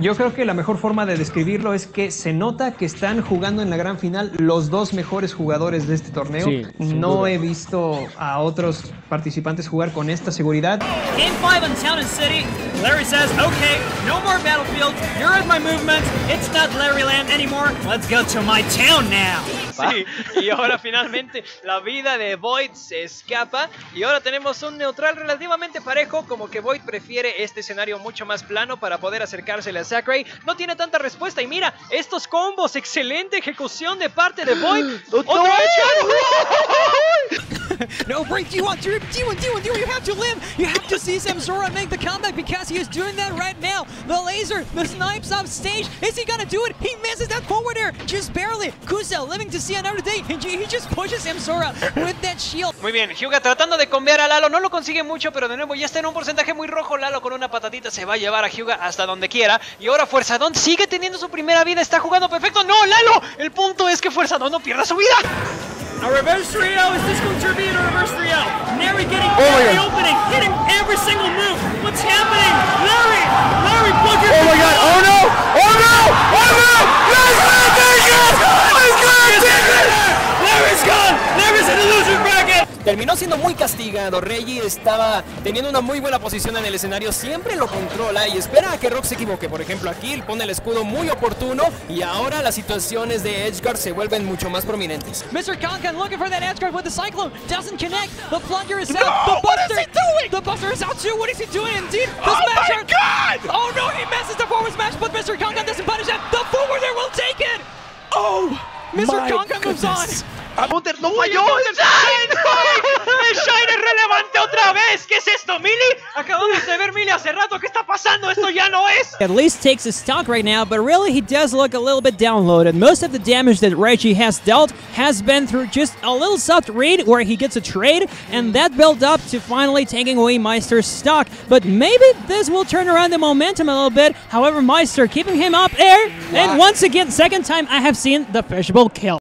Yo creo que la mejor forma de describirlo es que se nota que están jugando en la gran final los dos mejores jugadores de este torneo. Sí, no duda. he visto a otros participantes jugar con esta seguridad. Game 5 on Town and City. Larry says, okay, no more battlefield. You're in my movement. It's not Larryland anymore. Let's go to my town now. Sí, y ahora finalmente la vida de Void se escapa y ahora tenemos un neutral relativamente parejo, como que Void prefiere este escenario mucho más plano para poder acercársele a Sakurai. No tiene tanta respuesta y mira, estos combos, excelente ejecución de parte de Void. ¡Otra vez! No break, D1, D1, D1, D1, D1, you have to live! You have to see Samsora make the comeback because he is doing that right now! The laser, the snipes off stage, is he gonna do it? He misses that forward air, just barely! Kusa living to see another day, and he just pushes Samsora with that shield. Muy bien, Hyuga tratando de combear a Lalo, no lo consigue mucho, pero de nuevo ya está en un porcentaje muy rojo. Lalo con una patatita se va a llevar a Hyuga hasta donde quiera. Y ahora Fuerzadón sigue teniendo su primera vida, está jugando perfecto. ¡No, Lalo! El punto es que Fuerzadón no pierda su vida. A reverse 3-0. Is this going to be a reverse 3-0? Neri getting Oh every opening, hitting every single move. Terminó siendo muy castigado. Reggie estaba teniendo una muy buena posición en el escenario. Siempre lo controla y espera a que Rock se equivoque. Por ejemplo, aquí él pone el escudo muy oportuno y ahora las situaciones de Edgeguard se vuelven mucho más prominentes. Mr. Kankan looking for that Edgeguard with the Cyclone. Doesn't connect. The plunger is out. the what is Buster. he doing? The Buster is out too. What is he doing? Indeed. The Oh smash my out. God! Oh no, he misses the forward smash, but Mr. Kankan doesn't punish that. The forward there will take it. Oh! Mr. my Kankan moves on. goodness. Gunter no. De ver Mili hace rato. ¿Qué está pasando? Esto ya no es. at least takes his stock right now, but really he does look a little bit downloaded. Most of the damage that Reggie has dealt has been through just a little soft read where he gets a trade, and that built up to finally taking away Meister's stock. But maybe this will turn around the momentum a little bit. However, Meister keeping him up there, and once again, second time I have seen the fishbowl kill.